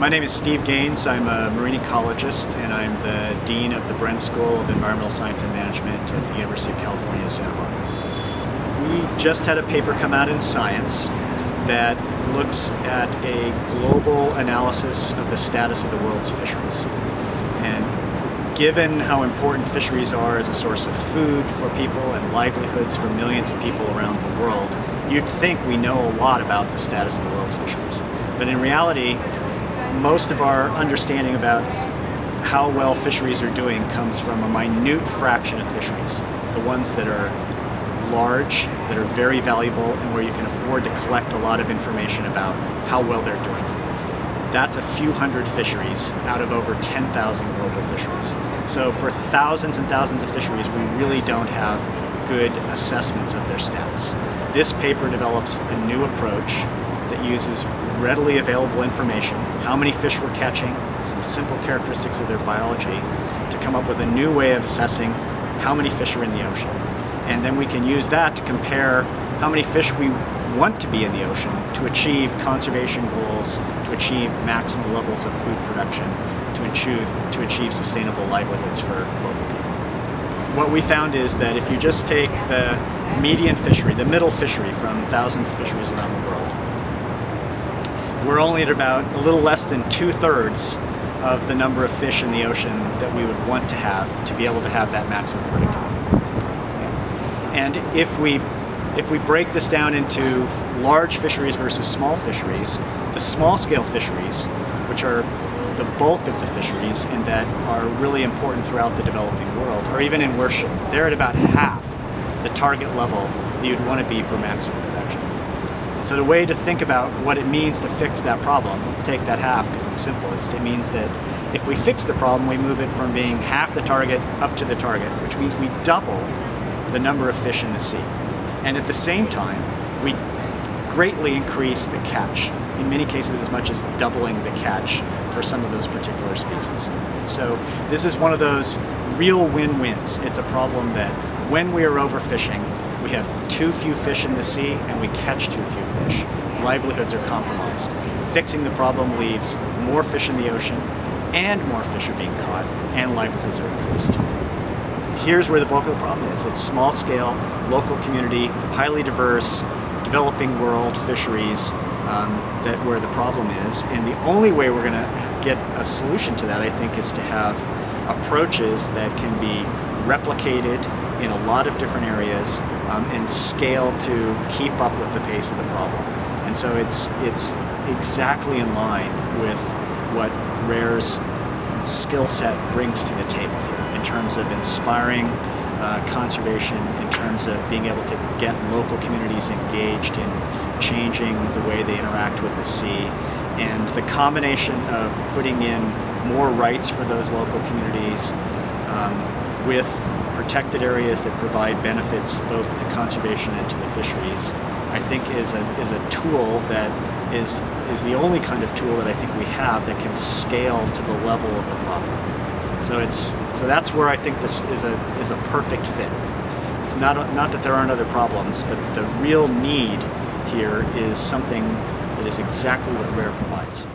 My name is Steve Gaines. I'm a marine ecologist and I'm the Dean of the Bren School of Environmental Science and Management at the University of California, Santa Barbara. We just had a paper come out in Science that looks at a global analysis of the status of the world's fisheries. And given how important fisheries are as a source of food for people and livelihoods for millions of people around the world, you'd think we know a lot about the status of the world's fisheries. But in reality, most of our understanding about how well fisheries are doing comes from a minute fraction of fisheries, the ones that are large, that are very valuable, and where you can afford to collect a lot of information about how well they're doing. That's a few hundred fisheries out of over 10,000 global fisheries. So for thousands and thousands of fisheries, we really don't have good assessments of their status. This paper develops a new approach uses readily available information, how many fish we're catching, some simple characteristics of their biology, to come up with a new way of assessing how many fish are in the ocean. And then we can use that to compare how many fish we want to be in the ocean to achieve conservation goals, to achieve maximum levels of food production, to achieve, to achieve sustainable livelihoods for local people. What we found is that if you just take the median fishery, the middle fishery from thousands of fisheries around the world, we're only at about a little less than two-thirds of the number of fish in the ocean that we would want to have to be able to have that maximum productivity. And if we if we break this down into large fisheries versus small fisheries, the small scale fisheries, which are the bulk of the fisheries and that are really important throughout the developing world, or even in worship, they're at about half the target level that you'd want to be for maximum so the way to think about what it means to fix that problem, let's take that half because it's simplest. It means that if we fix the problem, we move it from being half the target up to the target, which means we double the number of fish in the sea. And at the same time, we greatly increase the catch, in many cases as much as doubling the catch for some of those particular species. And so this is one of those real win-wins. It's a problem that when we are overfishing, we have too few fish in the sea and we catch too few fish. Livelihoods are compromised. Fixing the problem leaves more fish in the ocean and more fish are being caught and livelihoods are increased here's where the bulk of the problem is. It's small scale, local community, highly diverse, developing world fisheries um, that where the problem is. And the only way we're going to get a solution to that, I think, is to have approaches that can be replicated in a lot of different areas um, and scale to keep up with the pace of the problem. And so it's, it's exactly in line with what RARE's skill set brings to the table here in terms of inspiring uh, conservation, in terms of being able to get local communities engaged in changing the way they interact with the sea. And the combination of putting in more rights for those local communities um, with protected areas that provide benefits both to conservation and to the fisheries, I think is a, is a tool that is, is the only kind of tool that I think we have that can scale to the level of the problem. So it's so that's where I think this is a is a perfect fit. It's not not that there aren't other problems, but the real need here is something that is exactly what Rare provides.